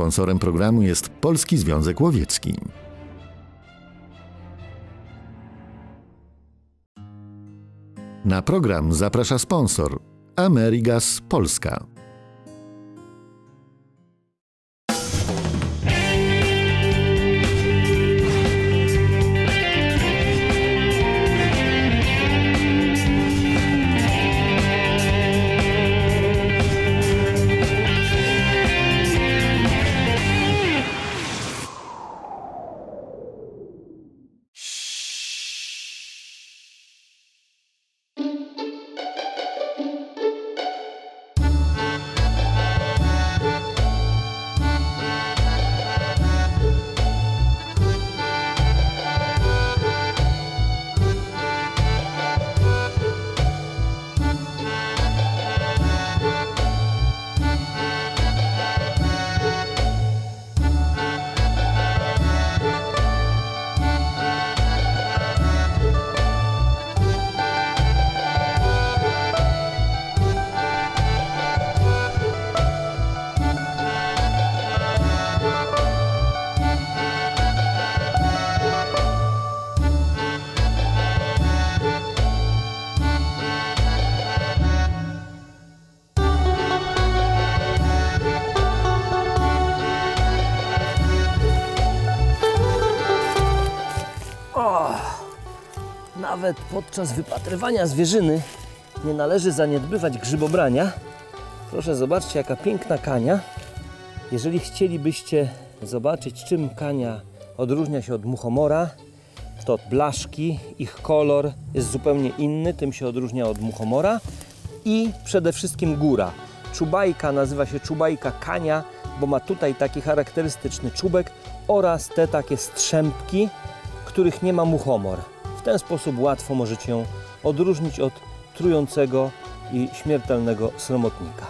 Sponsorem programu jest Polski Związek Łowiecki. Na program zaprasza sponsor Amerigas Polska. Podczas wypatrywania zwierzyny nie należy zaniedbywać grzybobrania. Proszę zobaczcie, jaka piękna kania. Jeżeli chcielibyście zobaczyć, czym kania odróżnia się od muchomora, to blaszki, ich kolor jest zupełnie inny, tym się odróżnia od muchomora i przede wszystkim góra. Czubajka nazywa się czubajka kania, bo ma tutaj taki charakterystyczny czubek oraz te takie strzępki, których nie ma muchomor. W ten sposób łatwo możecie ją odróżnić od trującego i śmiertelnego sromotnika.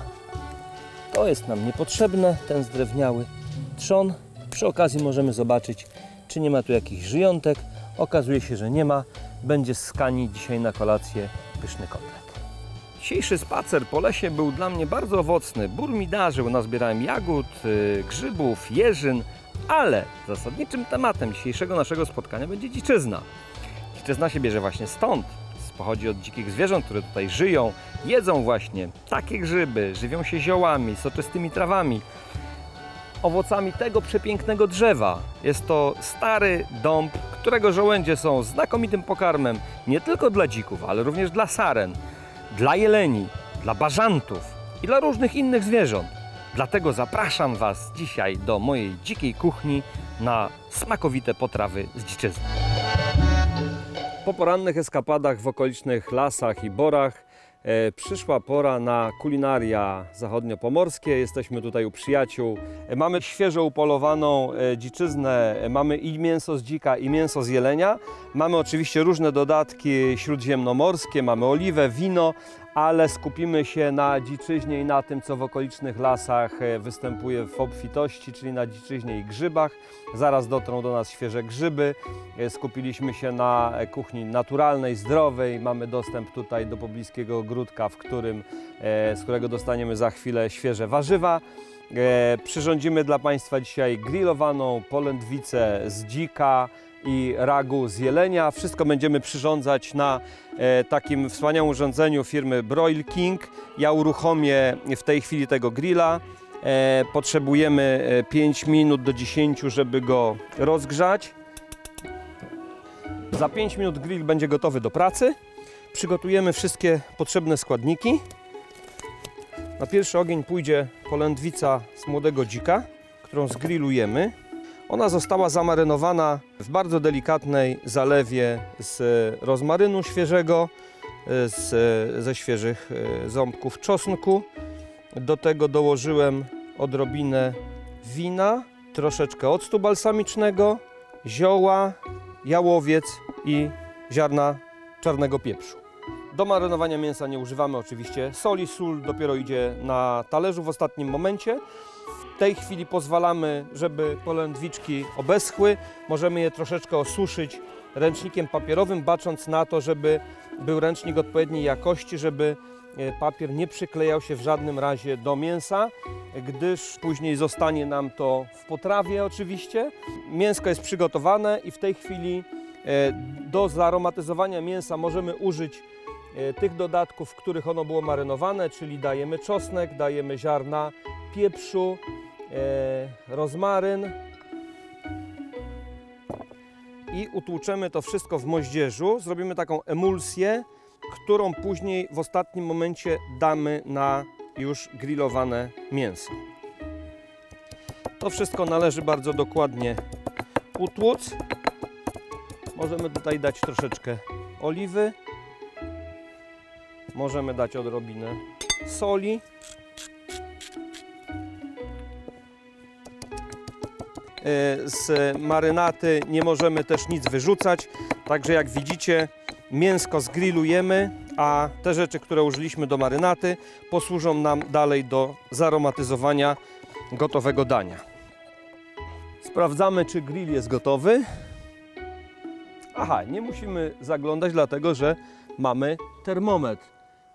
To jest nam niepotrzebne, ten zdrewniały trzon. Przy okazji możemy zobaczyć, czy nie ma tu jakichś żyjątek. Okazuje się, że nie ma. Będzie z skani dzisiaj na kolację pyszny kotlet. Dzisiejszy spacer po lesie był dla mnie bardzo owocny. Bór mi darzył, nazbierałem jagód, y, grzybów, jeżyn, ale zasadniczym tematem dzisiejszego naszego spotkania będzie dziczyzna. Dziczyzna się bierze właśnie stąd. Pochodzi od dzikich zwierząt, które tutaj żyją, jedzą właśnie takie grzyby, żywią się ziołami, soczystymi trawami, owocami tego przepięknego drzewa. Jest to stary dąb, którego żołędzie są znakomitym pokarmem nie tylko dla dzików, ale również dla saren, dla jeleni, dla bażantów i dla różnych innych zwierząt. Dlatego zapraszam Was dzisiaj do mojej dzikiej kuchni na smakowite potrawy z dziczyzny. Po porannych eskapadach w okolicznych lasach i borach e, przyszła pora na kulinaria zachodniopomorskie. Jesteśmy tutaj u przyjaciół. E, mamy świeżo upolowaną e, dziczyznę, e, mamy i mięso z dzika, i mięso z jelenia. Mamy oczywiście różne dodatki śródziemnomorskie, mamy oliwę, wino, ale skupimy się na dziczyźnie i na tym, co w okolicznych lasach e, występuje w obfitości, czyli na dziczyźnie i grzybach. Zaraz dotrą do nas świeże grzyby. E, Skupiliśmy się na e, kuchni naturalnej, zdrowej. Mamy dostęp tutaj do pobliskiego ogródka, w którym, z którego dostaniemy za chwilę świeże warzywa. Przyrządzimy dla Państwa dzisiaj grillowaną polędwicę z dzika i ragu z jelenia. Wszystko będziemy przyrządzać na e, takim wspaniałym urządzeniu firmy Broil King. Ja uruchomię w tej chwili tego grilla. E, Potrzebujemy e, 5 minut do 10, żeby go rozgrzać. Za 5 minut grill będzie gotowy do pracy. Przygotujemy wszystkie potrzebne składniki. Na pierwszy ogień pójdzie polędwica z młodego dzika, którą zgrillujemy. Ona została zamarynowana w bardzo delikatnej zalewie z rozmarynu świeżego, z, ze świeżych e, ząbków czosnku. Do tego dołożyłem odrobinę wina, troszeczkę octu balsamicznego, zioła, jałowiec i ziarna czarnego pieprzu. Do marynowania mięsa nie używamy oczywiście soli, sól dopiero idzie na talerzu w ostatnim momencie. Tej chwili pozwalamy, żeby polędwiczki obeschły. Możemy je troszeczkę osuszyć ręcznikiem papierowym, bacząc na to, żeby był ręcznik odpowiedniej jakości, żeby e, papier nie przyklejał się w żadnym razie do mięsa, gdyż później zostanie nam to w potrawie oczywiście. Mięsko jest przygotowane i w tej chwili e, do zaromatyzowania mięsa możemy użyć e, tych dodatków, w których ono było marynowane, czyli dajemy czosnek, dajemy ziarna pieprzu, rozmaryn, i utłuczemy to wszystko w moździerzu. Zrobimy taką emulsję, którą później w ostatnim momencie damy na już grillowane mięso. To wszystko należy bardzo dokładnie utłuc. Możemy tutaj dać troszeczkę oliwy. Możemy dać odrobinę soli. Z marynaty nie możemy też nic wyrzucać. Także jak widzicie, mięsko zgrillujemy, a te rzeczy, które użyliśmy do marynaty, posłużą nam dalej do zaromatyzowania gotowego dania. Sprawdzamy, czy grill jest gotowy. Aha, nie musimy zaglądać, dlatego że mamy termometr,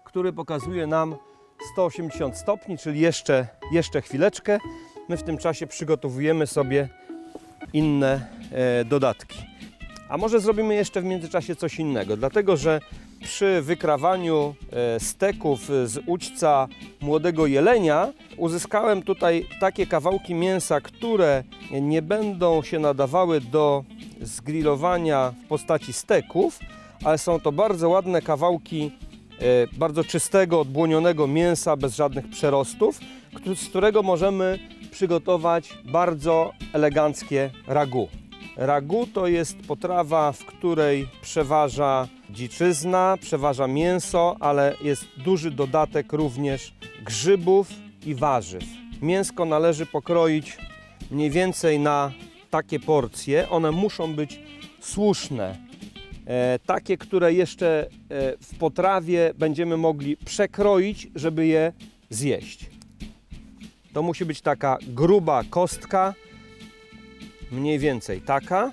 który pokazuje nam 180 stopni, czyli jeszcze, jeszcze chwileczkę. My w tym czasie przygotowujemy sobie inne e, dodatki. A może zrobimy jeszcze w międzyczasie coś innego, dlatego że przy wykrawaniu e, steków z ućca młodego jelenia uzyskałem tutaj takie kawałki mięsa, które nie będą się nadawały do zgrillowania w postaci steków, ale są to bardzo ładne kawałki e, bardzo czystego, odbłonionego mięsa bez żadnych przerostów, z którego możemy przygotować bardzo eleganckie ragu. Ragu to jest potrawa, w której przeważa dziczyzna, przeważa mięso, ale jest duży dodatek również grzybów i warzyw. Mięsko należy pokroić mniej więcej na takie porcje. One muszą być słuszne, e, takie, które jeszcze e, w potrawie będziemy mogli przekroić, żeby je zjeść. To musi być taka gruba kostka, mniej więcej taka.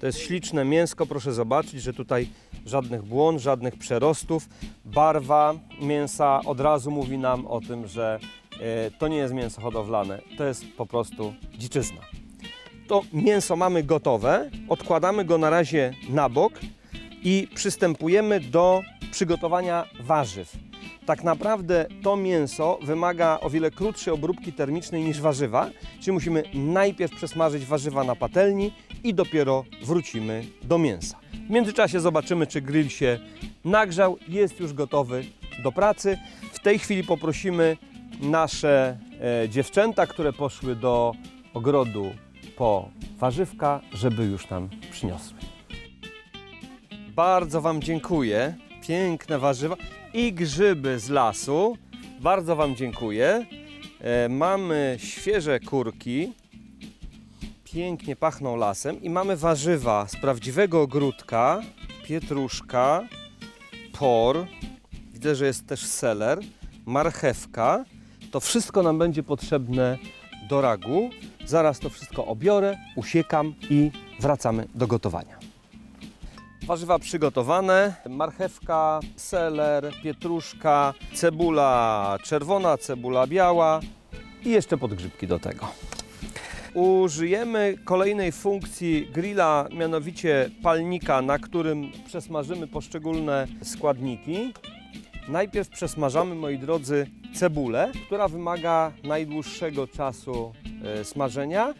To jest śliczne mięsko, proszę zobaczyć, że tutaj żadnych błon, żadnych przerostów. Barwa mięsa od razu mówi nam o tym, że e, to nie jest mięso hodowlane, to jest po prostu dziczyzna. To mięso mamy gotowe, odkładamy go na razie na bok i przystępujemy do przygotowania warzyw tak naprawdę to mięso wymaga o wiele krótszej obróbki termicznej niż warzywa, czyli musimy najpierw przesmażyć warzywa na patelni i dopiero wrócimy do mięsa. W międzyczasie zobaczymy, czy grill się nagrzał, jest już gotowy do pracy. W tej chwili poprosimy nasze e, dziewczęta, które poszły do ogrodu po warzywka, żeby już nam przyniosły. Bardzo Wam dziękuję. Piękne warzywa i grzyby z lasu. Bardzo Wam dziękuję. E, mamy świeże kurki. Pięknie pachną lasem. I mamy warzywa z prawdziwego ogródka. Pietruszka, por. Widzę, że jest też seler, marchewka. To wszystko nam będzie potrzebne do ragu. Zaraz to wszystko obiorę, usiekam i wracamy do gotowania. Warzywa przygotowane, marchewka, seler, pietruszka, cebula czerwona, cebula biała i jeszcze podgrzybki do tego. Użyjemy kolejnej funkcji grilla, mianowicie palnika, na którym przesmażymy poszczególne składniki. Najpierw przesmażamy, moi drodzy, cebulę, która wymaga najdłuższego czasu e, smażenia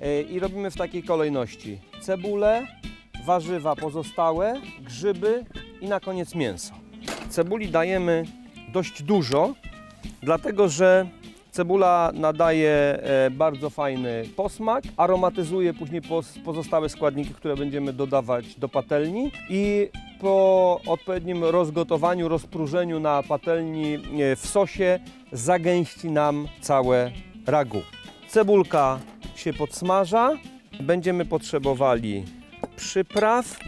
e, i robimy w takiej kolejności. Cebulę, warzywa pozostałe, grzyby i na koniec mięso. Cebuli dajemy dość dużo, dlatego że cebula nadaje e, bardzo fajny posmak, aromatyzuje później pozostałe składniki, które będziemy dodawać do patelni i po odpowiednim rozgotowaniu, rozpróżeniu na patelni e, w sosie zagęści nam całe ragu. Cebulka się podsmaża. Będziemy potrzebowali przypraw,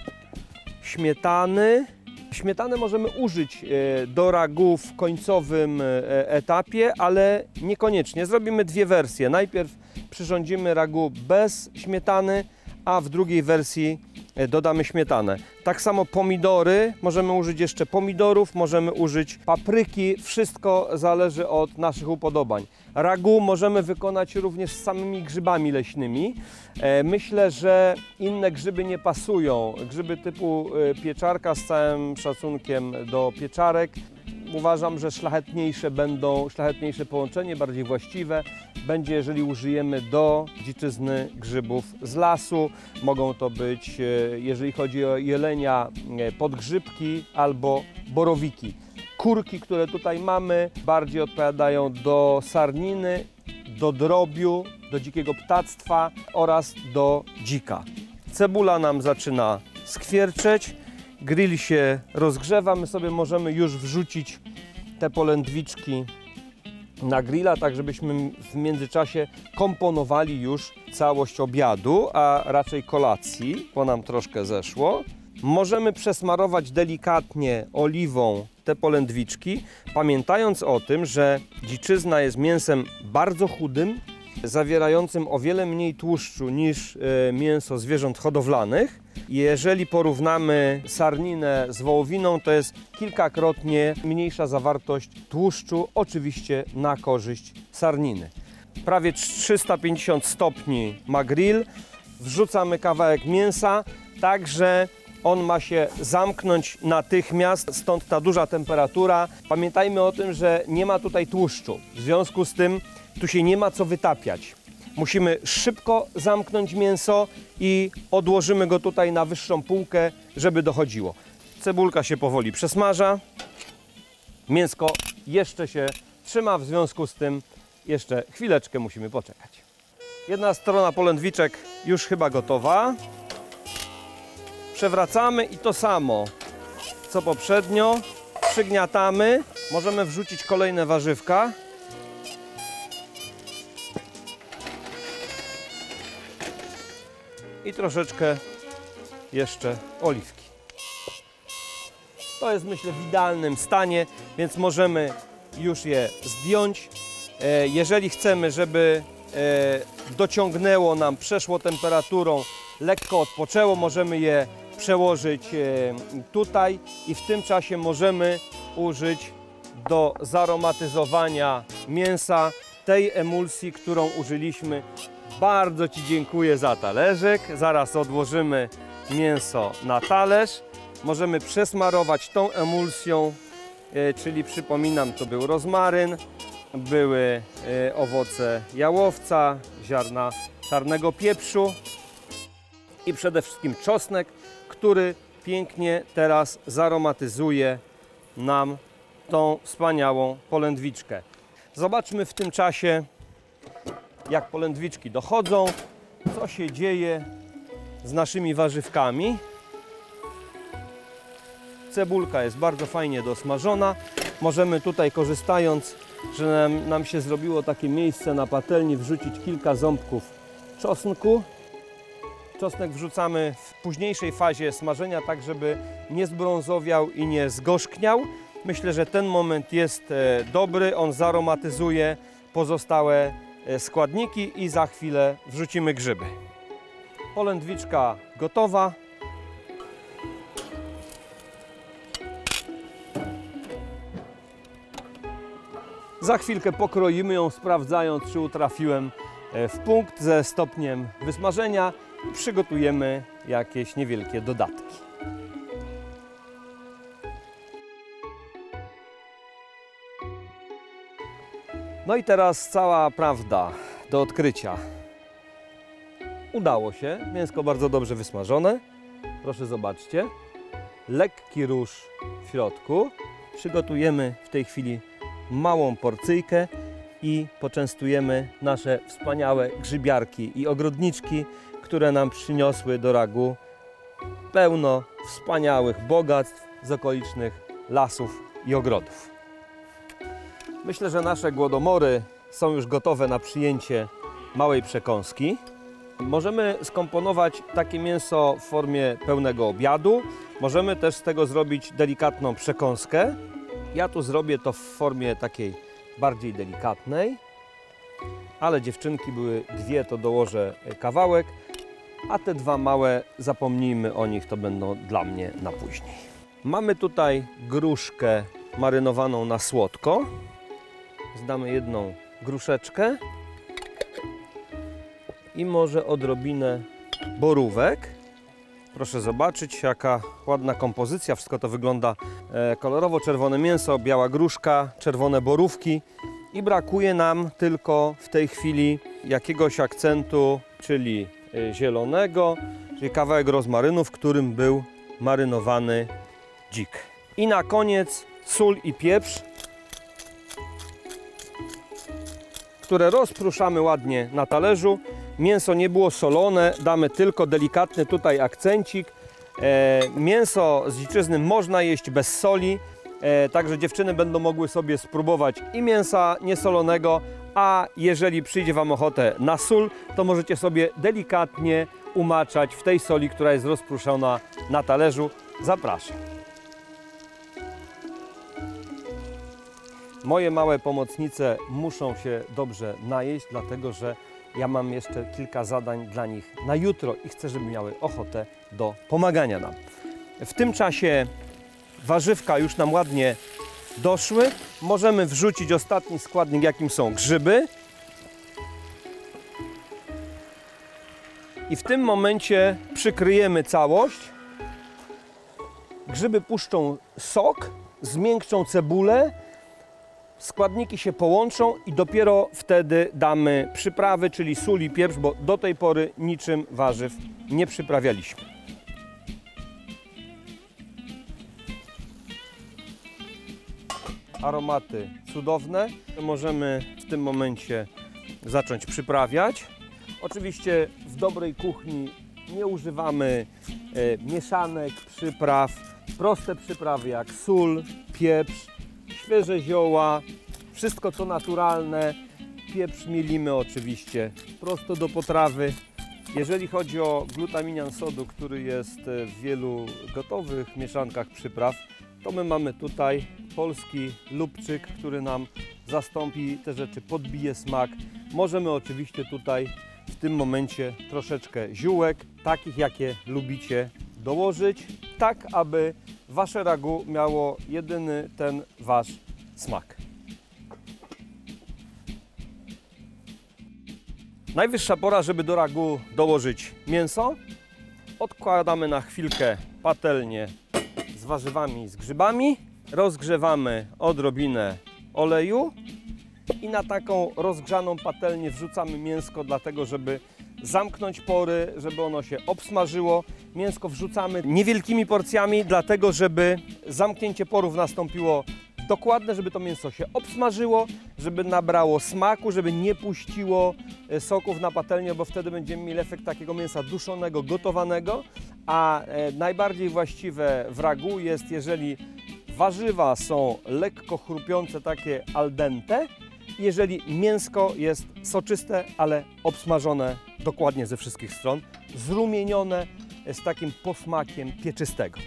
śmietany. Śmietanę możemy użyć e, do ragu w końcowym e, etapie, ale niekoniecznie. Zrobimy dwie wersje. Najpierw przyrządzimy ragu bez śmietany, a w drugiej wersji e, dodamy śmietanę. Tak samo pomidory, możemy użyć jeszcze pomidorów, możemy użyć papryki, wszystko zależy od naszych upodobań. Ragu możemy wykonać również z samymi grzybami leśnymi. E, Myślę, że inne grzyby nie pasują. Grzyby typu e, pieczarka z całym szacunkiem do pieczarek. Uważam, że szlachetniejsze będą, szlachetniejsze połączenie, bardziej właściwe będzie, jeżeli użyjemy do dziczyzny grzybów z lasu. Mogą to być, e, jeżeli chodzi o jelenia, e, podgrzybki albo borowiki. Kurki, które tutaj mamy, bardziej odpowiadają do sarniny, do drobiu, do dzikiego ptactwa oraz do dzika. Cebula nam zaczyna skwierczeć, grill się rozgrzewa, my sobie możemy już wrzucić te polędwiczki na grilla, tak żebyśmy w międzyczasie komponowali już całość obiadu, a raczej kolacji, bo nam troszkę zeszło. Możemy przesmarować delikatnie oliwą te polędwiczki, pamiętając o tym, że dziczyzna jest mięsem bardzo chudym, zawierającym o wiele mniej tłuszczu niż e, mięso zwierząt hodowlanych. Jeżeli porównamy sarninę z wołowiną, to jest kilkakrotnie mniejsza zawartość tłuszczu, oczywiście na korzyść sarniny. Prawie 350 stopni ma grill. Wrzucamy kawałek mięsa, tak że on ma się zamknąć natychmiast, stąd ta duża temperatura. Pamiętajmy o tym, że nie ma tutaj tłuszczu. W związku z tym tu się nie ma co wytapiać. Musimy szybko zamknąć mięso i odłożymy go tutaj na wyższą półkę, żeby dochodziło. Cebulka się powoli przesmaża. Mięsko jeszcze się trzyma, w związku z tym jeszcze chwileczkę musimy poczekać. Jedna strona polędwiczek już chyba gotowa. Przewracamy i to samo co poprzednio. Przygniatamy. Możemy wrzucić kolejne warzywka. I troszeczkę jeszcze oliwki. To jest myślę w idealnym stanie, więc możemy już je zdjąć. E, Jeżeli chcemy, żeby e, dociągnęło nam, przeszło temperaturą, lekko odpoczęło, możemy je przełożyć e, tutaj i w tym czasie możemy użyć do zaromatyzowania mięsa tej emulsji, którą użyliśmy. Bardzo Ci dziękuję za talerzyk. Zaraz odłożymy mięso na talerz. Możemy przesmarować tą emulsją, e, czyli przypominam, to był rozmaryn, były e, owoce jałowca, ziarna czarnego pieprzu i przede wszystkim czosnek, który pięknie teraz zaromatyzuje nam tą wspaniałą polędwiczkę. Zobaczmy w tym czasie, jak polędwiczki dochodzą, co się dzieje z naszymi warzywkami. Cebulka jest bardzo fajnie dosmażona. Możemy tutaj korzystając, że nam, nam się zrobiło takie miejsce na patelni, wrzucić kilka ząbków czosnku. Czosnek wrzucamy w późniejszej fazie smażenia, tak żeby nie zbrązowiał i nie zgorzkniał. Myślę, że ten moment jest e, dobry, on zaromatyzuje pozostałe e, składniki i za chwilę wrzucimy grzyby. Polędwiczka gotowa. Za chwilkę pokroimy ją, sprawdzając, czy utrafiłem e, w punkt ze stopniem wysmażenia i przygotujemy jakieś niewielkie dodatki. No i teraz cała prawda do odkrycia. Udało się, mięsko bardzo dobrze wysmażone. Proszę zobaczcie. Lekki róż w środku. Przygotujemy w tej chwili małą porcyjkę i poczęstujemy nasze wspaniałe grzybiarki i ogrodniczki, które nam przyniosły do ragu pełno wspaniałych bogactw z okolicznych lasów i ogrodów. Myślę, że nasze głodomory są już gotowe na przyjęcie małej przekąski. Możemy skomponować takie mięso w formie pełnego obiadu. Możemy też z tego zrobić delikatną przekąskę. Ja tu zrobię to w formie takiej bardziej delikatnej, ale dziewczynki były dwie, to dołożę kawałek. A te dwa małe zapomnijmy o nich, to będą dla mnie na później. Mamy tutaj gruszkę marynowaną na słodko. Zdamy jedną gruszeczkę i może odrobinę borówek. Proszę zobaczyć, jaka ładna kompozycja. Wszystko to wygląda e, kolorowo. Czerwone mięso, biała gruszka, czerwone borówki. I brakuje nam tylko w tej chwili jakiegoś akcentu, czyli zielonego, czyli kawałek rozmarynu, w którym był marynowany dzik. I na koniec sól i pieprz, które rozpruszamy ładnie na talerzu. Mięso nie było solone, damy tylko delikatny tutaj akcencik. E, mięso z dziczyzny można jeść bez soli, e, także dziewczyny będą mogły sobie spróbować i mięsa niesolonego, a jeżeli przyjdzie Wam ochotę na sól, to możecie sobie delikatnie umaczać w tej soli, która jest rozpruszona na talerzu. Zapraszam. Moje małe pomocnice muszą się dobrze najeść, dlatego że ja mam jeszcze kilka zadań dla nich na jutro i chcę, żeby miały ochotę do pomagania nam. W tym czasie warzywka już nam ładnie doszły. Możemy wrzucić ostatni składnik, jakim są grzyby. I w tym momencie przykryjemy całość. Grzyby puszczą sok, zmiękczą cebulę, składniki się połączą i dopiero wtedy damy przyprawy, czyli sól i pieprz, bo do tej pory niczym warzyw nie przyprawialiśmy. Aromaty cudowne. Możemy w tym momencie zacząć przyprawiać. Oczywiście w dobrej kuchni nie używamy e, mieszanek, przypraw. Proste przyprawy jak sól, pieprz, świeże zioła, wszystko co naturalne. Pieprz mielimy oczywiście prosto do potrawy. Jeżeli chodzi o glutaminian sodu, który jest w wielu gotowych mieszankach przypraw, to my mamy tutaj polski lubczyk, który nam zastąpi te rzeczy, podbije smak. Możemy oczywiście tutaj w tym momencie troszeczkę ziółek, takich jakie lubicie dołożyć, tak aby Wasze ragu miało jedyny ten Wasz smak. Najwyższa pora, żeby do ragu dołożyć mięso. Odkładamy na chwilkę patelnię z warzywami, z grzybami. Rozgrzewamy odrobinę oleju i na taką rozgrzaną patelnię wrzucamy mięsko, dlatego żeby zamknąć pory, żeby ono się obsmażyło. Mięsko wrzucamy niewielkimi porcjami, dlatego żeby zamknięcie porów nastąpiło dokładne, żeby to mięso się obsmażyło, żeby nabrało smaku, żeby nie puściło e, soków na patelnię, bo wtedy będziemy mieli efekt takiego mięsa duszonego, gotowanego, a e, najbardziej właściwe w ragu jest, jeżeli warzywa są lekko chrupiące, takie al dente, jeżeli mięsko jest soczyste, ale obsmażone dokładnie ze wszystkich stron, zrumienione z takim posmakiem pieczystego.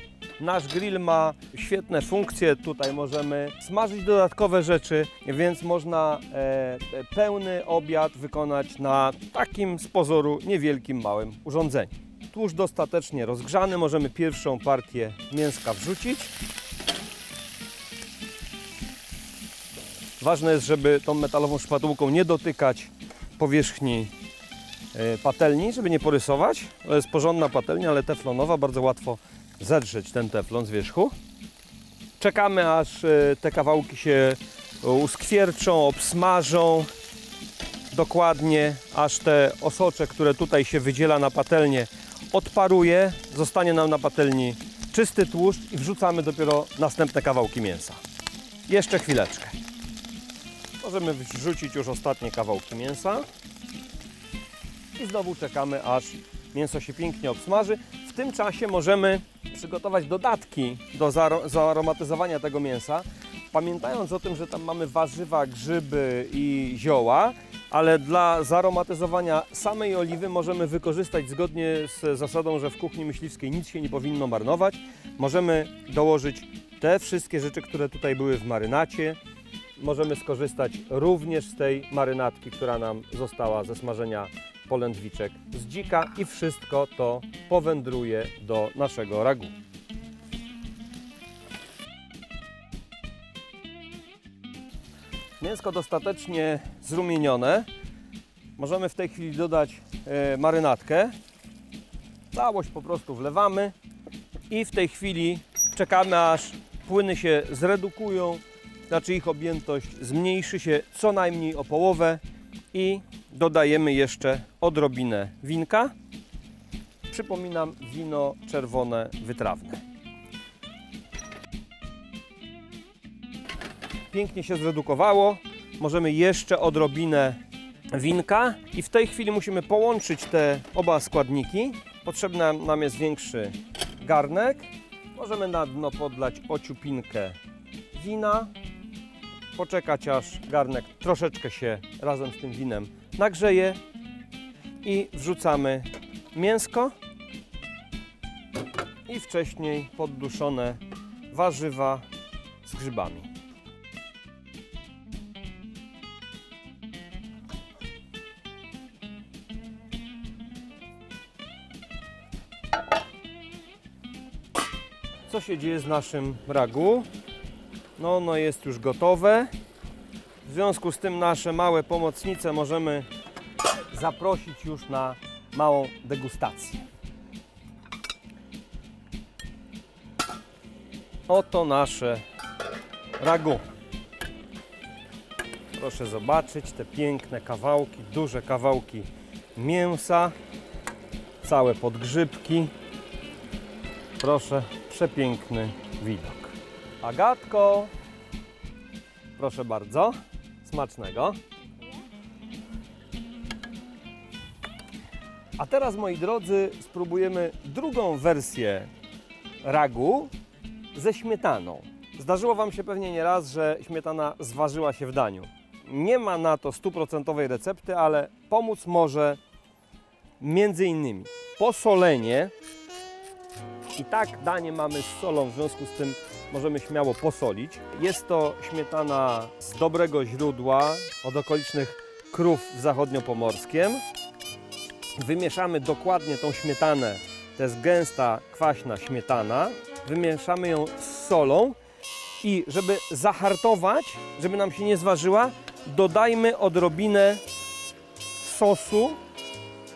Nasz grill ma świetne funkcje, tutaj możemy smażyć dodatkowe rzeczy, więc można e, pełny obiad wykonać na takim z pozoru niewielkim, małym urządzeniu. Tłuszcz dostatecznie rozgrzany, możemy pierwszą partię mięska wrzucić. Ważne jest, żeby tą metalową szpatułką nie dotykać powierzchni e, patelni, żeby nie porysować. To jest porządna patelnia, ale teflonowa, bardzo łatwo zedrzeć ten teflon z wierzchu. Czekamy aż e, te kawałki się uskwierczą, obsmażą dokładnie, aż te osocze, które tutaj się wydziela na patelnię odparuje, zostanie nam na patelni czysty tłuszcz i wrzucamy dopiero następne kawałki mięsa. Jeszcze chwileczkę. Możemy wrzucić już ostatnie kawałki mięsa i znowu czekamy aż mięso się pięknie obsmaży. W tym czasie możemy przygotować dodatki do zaaromatyzowania tego mięsa, pamiętając o tym, że tam mamy warzywa, grzyby i zioła, ale dla zaaromatyzowania samej oliwy możemy wykorzystać zgodnie z zasadą, że w kuchni myśliwskiej nic się nie powinno marnować. Możemy dołożyć te wszystkie rzeczy, które tutaj były w marynacie, możemy skorzystać również z tej marynatki, która nam została ze smażenia polędwiczek z dzika i wszystko to powędruje do naszego ragu. Mięsko dostatecznie zrumienione. Możemy w tej chwili dodać e, marynatkę. Całość po prostu wlewamy i w tej chwili czekamy aż płyny się zredukują, znaczy ich objętość zmniejszy się co najmniej o połowę i dodajemy jeszcze odrobinę winka. Przypominam, wino czerwone wytrawne. Pięknie się zredukowało. Możemy jeszcze odrobinę winka i w tej chwili musimy połączyć te oba składniki. Potrzebny nam jest większy garnek. Możemy na dno podlać ociupinkę wina, poczekać aż garnek troszeczkę się razem z tym winem nagrzeje i wrzucamy mięsko i wcześniej podduszone warzywa z grzybami. Co się dzieje z naszym ragu? No, ono jest już gotowe. W związku z tym nasze małe pomocnice możemy zaprosić już na małą degustację. Oto nasze ragu. Proszę zobaczyć te piękne kawałki, duże kawałki mięsa, całe podgrzybki. Proszę, przepiękny widok. Agatko, proszę bardzo, smacznego. A teraz, moi drodzy, spróbujemy drugą wersję ragu ze śmietaną. Zdarzyło Wam się pewnie nieraz, że śmietana zważyła się w daniu. Nie ma na to stuprocentowej recepty, ale pomóc może między innymi posolenie. I tak danie mamy z solą, w związku z tym możemy śmiało posolić. Jest to śmietana z dobrego źródła od okolicznych krów w zachodniopomorskiem. Wymieszamy dokładnie tą śmietanę. To jest gęsta, kwaśna śmietana. Wymieszamy ją z solą i żeby zahartować, żeby nam się nie zważyła, dodajmy odrobinę sosu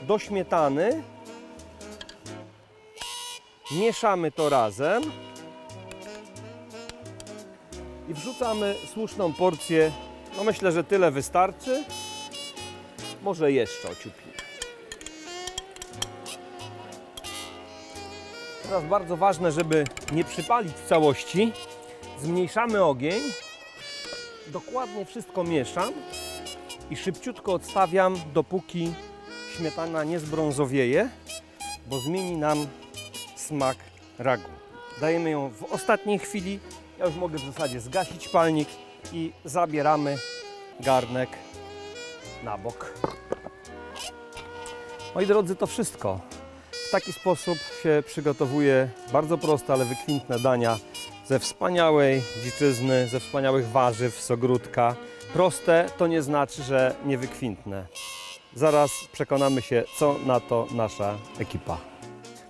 do śmietany. Mieszamy to razem i wrzucamy słuszną porcję. No myślę, że tyle wystarczy. Może jeszcze ociupimy. Teraz bardzo ważne, żeby nie przypalić całości. Zmniejszamy ogień. Dokładnie wszystko mieszam i szybciutko odstawiam, dopóki śmietana nie zbrązowieje, bo zmieni nam smak ragu. Dajemy ją w ostatniej chwili. Ja już mogę w zasadzie zgasić palnik i zabieramy garnek na bok. Moi drodzy, to wszystko. W taki sposób się przygotowuje bardzo proste, ale wykwintne dania ze wspaniałej dziczyzny, ze wspaniałych warzyw z ogródka. Proste to nie znaczy, że niewykwintne. Zaraz przekonamy się, co na to nasza ekipa.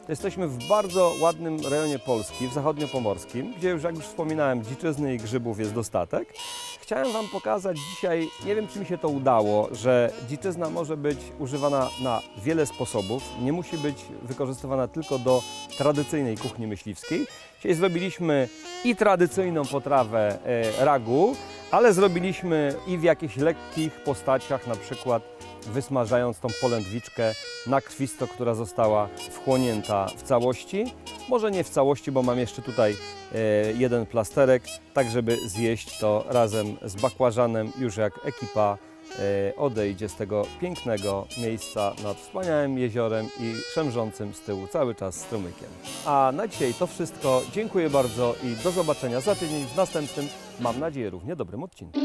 Jesteśmy w bardzo ładnym rejonie Polski, w zachodniopomorskim, gdzie już, jak już wspominałem, dziczyzny i grzybów jest dostatek. Chciałem Wam pokazać dzisiaj, nie wiem czy mi się to udało, że dziczyzna może być używana na wiele sposobów. Nie musi być wykorzystywana tylko do tradycyjnej kuchni myśliwskiej. Dzisiaj zrobiliśmy i tradycyjną potrawę e, ragu, ale zrobiliśmy i w jakichś lekkich postaciach, na przykład wysmażając tą polędwiczkę na krwisto, która została wchłonięta w całości. Może nie w całości, bo mam jeszcze tutaj e, jeden plasterek, tak żeby zjeść to razem z bakłażanem, już jak ekipa e, odejdzie z tego pięknego miejsca nad wspaniałym jeziorem i szemrzącym z tyłu cały czas strumykiem. A na dzisiaj to wszystko. Dziękuję bardzo i do zobaczenia za tydzień w następnym, mam nadzieję, równie dobrym odcinku.